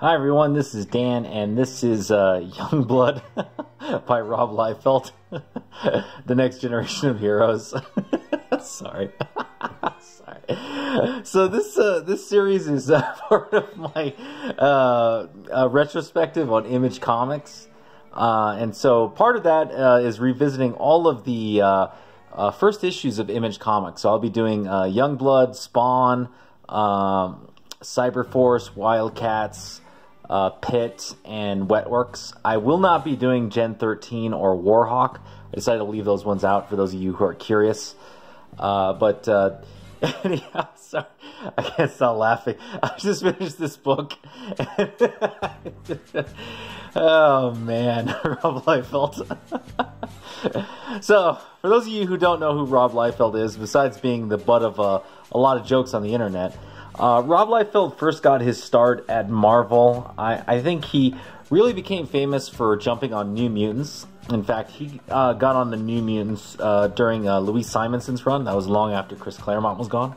Hi everyone, this is Dan, and this is uh, Youngblood by Rob Liefeld, the next generation of heroes. Sorry. Sorry. So this uh, this series is uh, part of my uh, retrospective on Image Comics, uh, and so part of that uh, is revisiting all of the uh, first issues of Image Comics. So I'll be doing Youngblood, Spawn, um, Cyberforce, Wildcats uh, Pitt, and Wetworks. I will not be doing Gen 13 or Warhawk. I decided to leave those ones out for those of you who are curious. Uh, but uh, anyhow, sorry, I can't stop laughing. I just finished this book. oh man, Rob Liefeld. so, for those of you who don't know who Rob Liefeld is, besides being the butt of uh, a lot of jokes on the internet, uh, Rob Liefeld first got his start at Marvel. I, I, think he really became famous for jumping on New Mutants. In fact, he uh, got on the New Mutants uh, during uh, Louise Simonson's run. That was long after Chris Claremont was gone.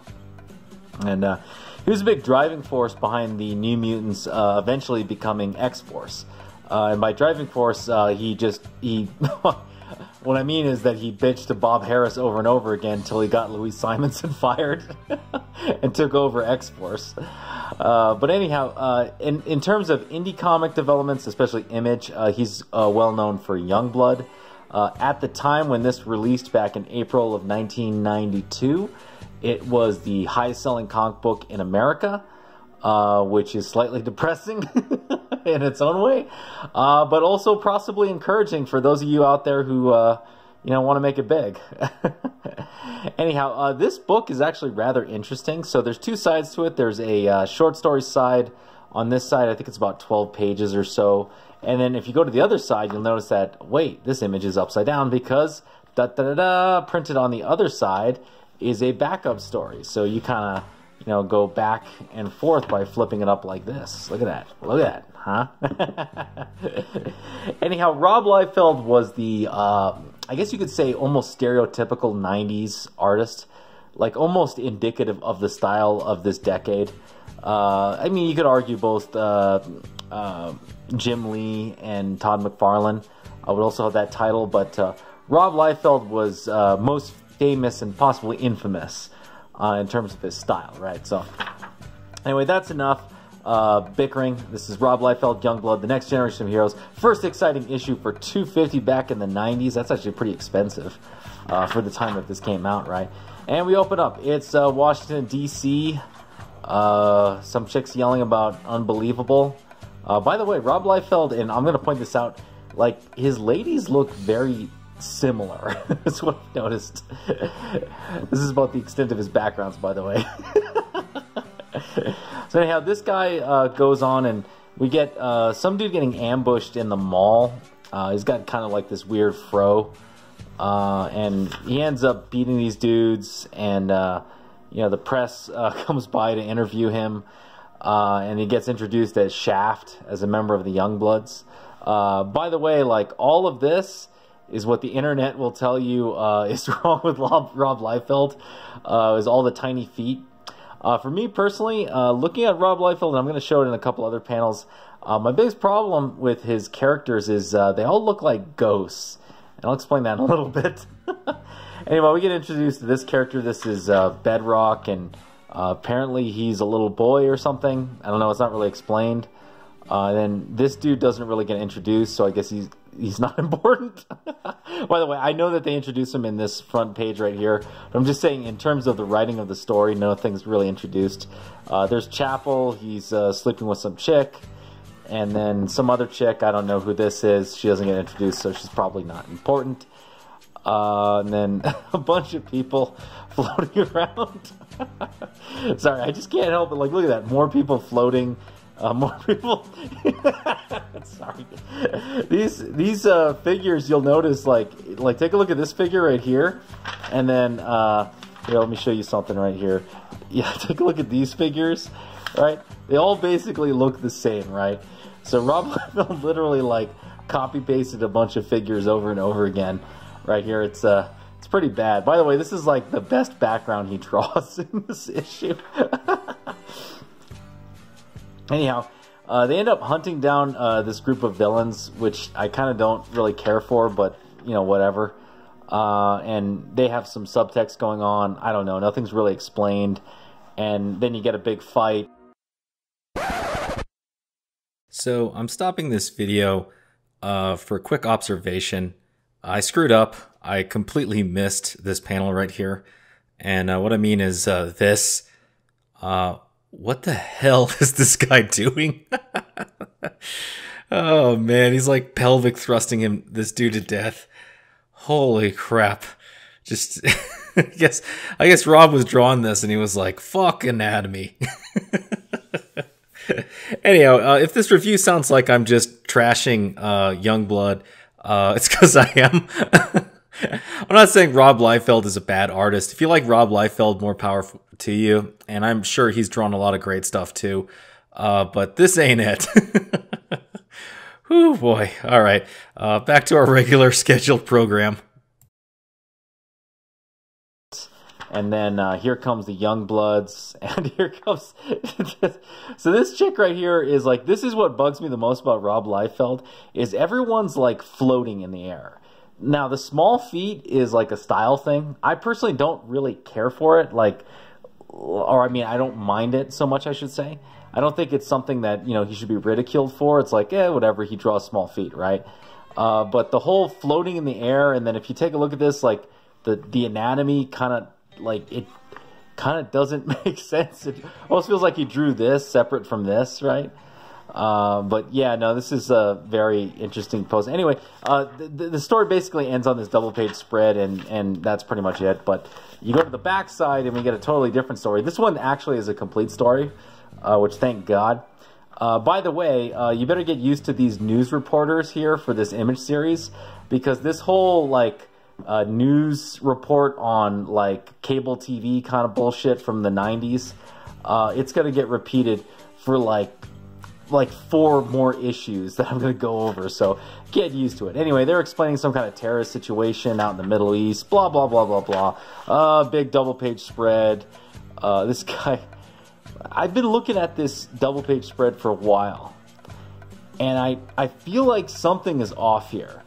And uh, he was a big driving force behind the New Mutants uh, eventually becoming X Force. and by driving force, he just he What I mean is that he bitched to Bob Harras over and over again until he got Louise Simonson fired and took over X Force. Uh, but anyhow, uh, in in terms of indie comic developments, especially Image, uh, he's uh, well known for Youngblood. Uh, at the time when this released back in April of 1992, it was the highest selling comic book in America, uh, which is slightly depressing. in its own way, uh, but also possibly encouraging for those of you out there who uh, you know want to make it big. Anyhow, uh, this book is actually rather interesting. So there's two sides to it. There's a uh, short story side. On this side, I think it's about 12 pages or so. And then if you go to the other side, you'll notice that wait, this image is upside down because da da da da printed on the other side is a backup story. So you kind of you know go back and forth by flipping it up like this. Look at that. Look at that huh? Anyhow, Rob Liefeld was the, uh, I guess you could say, almost stereotypical 90s artist, like almost indicative of the style of this decade. Uh, I mean, you could argue both uh, uh Jim Lee and Todd McFarlane I would also have that title, but uh, Rob Liefeld was uh, most famous and possibly infamous in terms of his style, right? So, anyway, that's enough uh, bickering. This is Rob Liefeld, Youngblood, the next generation of heroes. First exciting issue for 250 back in the 90s. That's actually pretty expensive uh, for the time that this came out, right? And we open up. It's uh, Washington D.C. Uh, some chicks yelling about unbelievable. Uh, by the way, Rob Liefeld, and I'm going to point this out. Like his ladies look very similar. That's what I've noticed. this is about the extent of his backgrounds, by the way. so anyhow, this guy uh, goes on, and we get uh, some dude getting ambushed in the mall. Uh, he's got kind of like this weird fro, uh, and he ends up beating these dudes. And uh, you know, the press uh, comes by to interview him, and he gets introduced as Shaft, as a member of the Youngbloods. by the way, like all of this is what the internet will tell you is wrong with Rob, Rob Liefeld. is all the tiny feet uh, for me personally, uh, looking at Rob Liefeld, and I'm going to show it in a couple other panels, uh, my biggest problem with his characters is uh, they all look like ghosts. And I'll explain that in a little bit. anyway, we get introduced to this character. This is uh, Bedrock, and uh, apparently he's a little boy or something. I don't know, it's not really explained. Then this dude doesn't really get introduced, so I guess he's he's not important. By the way, I know that they introduce him in this front page right here, but I'm just saying in terms of the writing of the story, nothing's really introduced. Uh, there's Chapel, he's uh, sleeping with some chick, and then some other chick, I don't know who this is, she doesn't get introduced, so she's probably not important. Uh, and then a bunch of people floating around. Sorry, I just can't help it. Like, look at that. More people floating uh, more people. Sorry. These these uh, figures you'll notice like like take a look at this figure right here, and then uh, here let me show you something right here. Yeah, take a look at these figures, right? They all basically look the same, right? So Rob Liefeld literally like copy pasted a bunch of figures over and over again, right here. It's uh it's pretty bad. By the way, this is like the best background he draws in this issue. Anyhow, Uh, they end up hunting down uh, this group of villains, which I kind of don't really care for, but you know, whatever. Uh, and they have some subtext going on. I don't know. Nothing's really explained. And then you get a big fight. So I'm stopping this video uh, for a quick observation. I screwed up. I completely missed this panel right here. And uh, what I mean is uh, this. What the hell is this guy doing? oh man, he's like pelvic thrusting him, this dude to death. Holy crap. Just, I guess, I guess Rob was drawing this and he was like, fuck anatomy. Anyhow, uh, if this review sounds like I'm just trashing uh, Youngblood, uh, it's because I am. I'm not saying Rob Liefeld is a bad artist. If you like Rob Liefeld, more power to you. And I'm sure he's drawn a lot of great stuff too. Uh, but this ain't it. Whew, boy. All right. Uh, back to our regular scheduled program. and then uh, here comes the young bloods and here comes so this chick right here is like this is what bugs me the most about rob liefeld is everyone's like floating in the air now the small feet is like a style thing i personally don't really care for it like or i mean i don't mind it so much i should say i don't think it's something that you know he should be ridiculed for it's like yeah whatever he draws small feet right uh, but the whole floating in the air and then if you take a look at this like the the anatomy kind of like it kind of doesn't make sense. It almost feels like he drew this separate from this, right? Uh, but yeah, no, this is a very interesting post. Anyway, uh, the, the, story basically ends on this double page spread, and, and that's pretty much it. But you go to the back side, and we get a totally different story. This one actually is a complete story, uh, which thank God. Uh, by the way, uh, you better get used to these news reporters here for this image series because this whole like news report on like cable TV kind of bullshit from the 90s. Uh, it's going to get repeated for like like four more issues that I'm going to go over. So get used to it. Anyway, they're explaining some kind of terrorist situation out in the Middle East. Blah blah blah blah blah. Uh, big double page spread. Uh, this guy. I've been looking at this double page spread for a while, and I I feel like something is off here.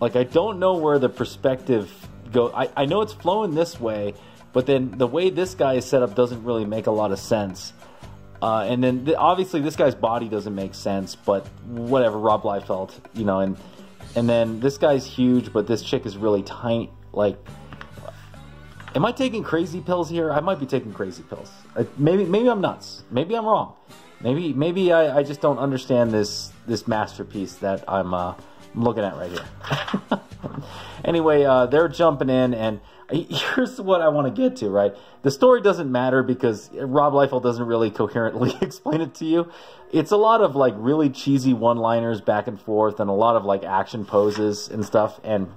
Like I don't know where the perspective go. I, I know it's flowing this way, but then the way this guy is set up doesn't really make a lot of sense. Uh, and then the, obviously this guy's body doesn't make sense, but whatever. Rob Liefeld, you know, and and then this guy's huge, but this chick is really tiny. Like, am I taking crazy pills here? I might be taking crazy pills. Uh, maybe maybe I'm nuts. Maybe I'm wrong. Maybe maybe I, I just don't understand this this masterpiece that I'm. Uh, looking at right here. anyway, uh, they're jumping in, and here's what I want to get to, right? The story doesn't matter because Rob Liefeld doesn't really coherently explain it to you. It's a lot of like really cheesy one liners back and forth, and a lot of like action poses and stuff. And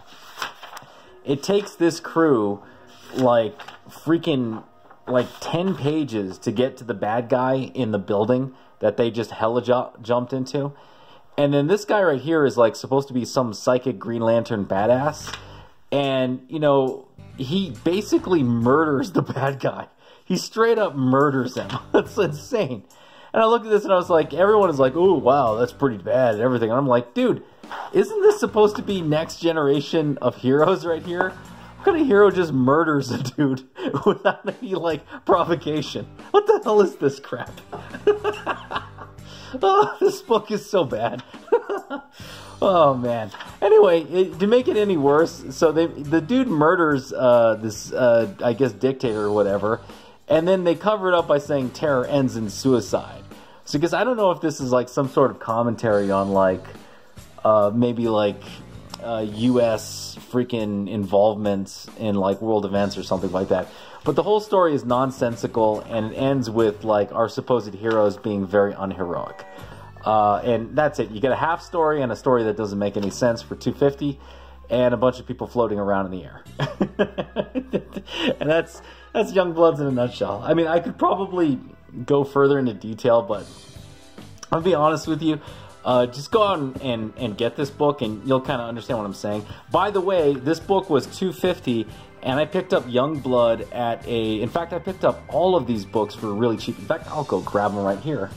it takes this crew like freaking like 10 pages to get to the bad guy in the building that they just hella ju- jumped into. And then this guy right here is like supposed to be some psychic Green Lantern badass. And, you know, he basically murders the bad guy. He straight up murders him. That's insane. And I looked at this and I was like, everyone is like, oh, wow, that's pretty bad and everything. And I'm like, dude, isn't this supposed to be next generation of heroes right here? What kind of hero just murders a dude without any, like, provocation? What the hell is this crap? oh, this book is so bad. oh man. Anyway, it, to make it any worse, so they the dude murders uh, this uh, I guess dictator or whatever, and then they cover it up by saying terror ends in suicide. So because I don't know if this is like some sort of commentary on like uh, maybe like uh, U.S. freaking involvement in like world events or something like that. But the whole story is nonsensical, and it ends with like our supposed heroes being very unheroic. Uh, and that's it. You get a half story and a story that doesn't make any sense for 250, and a bunch of people floating around in the air. and that's that's Young Bloods in a nutshell. I mean, I could probably go further into detail, but I'll be honest with you. Uh, just go out and, and, and, get this book, and you'll kind of understand what I'm saying. By the way, this book was 250 and I picked up Young Blood at a. In fact, I picked up all of these books for really cheap. In fact, I'll go grab them right here.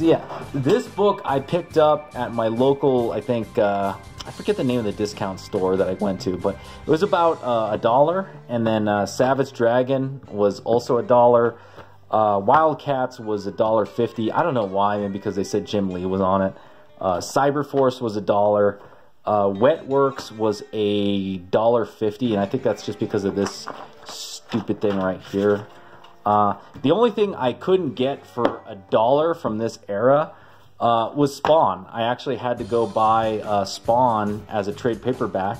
Yeah, this book I picked up at my local, I think, uh, I forget the name of the discount store that I went to, but it was about uh, a dollar. And then uh, Savage Dragon was also a dollar. Uh, Wildcats was a dollar fifty. I don't know why, maybe because they said Jim Lee was on it. Uh, Cyberforce was a dollar. Uh, Wetworks was a dollar fifty, and I think that's just because of this stupid thing right here. Uh, the only thing I couldn't get for a dollar from this era uh, was Spawn. I actually had to go buy uh, Spawn as a trade paperback.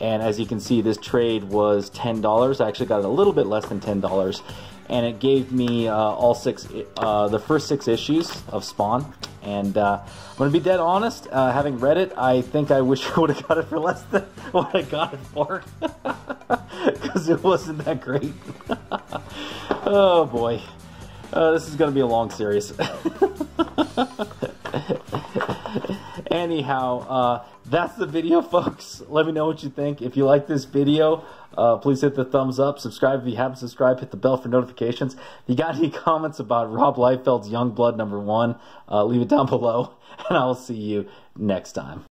And as you can see, this trade was $10. I actually got it a little bit less than $10. And it gave me uh, all six, uh, the first six issues of Spawn. And uh, I'm going to be dead honest, uh, having read it, I think I wish I would have got it for less than what I got it for. Because it wasn't that great. oh boy. Uh, this is going to be a long series. Anyhow, uh, that's the video, folks. Let me know what you think. If you like this video, uh, please hit the thumbs up. Subscribe if you haven't subscribed. Hit the bell for notifications. If you got any comments about Rob Liefeld's Young Blood number one, uh, leave it down below, and I will see you next time.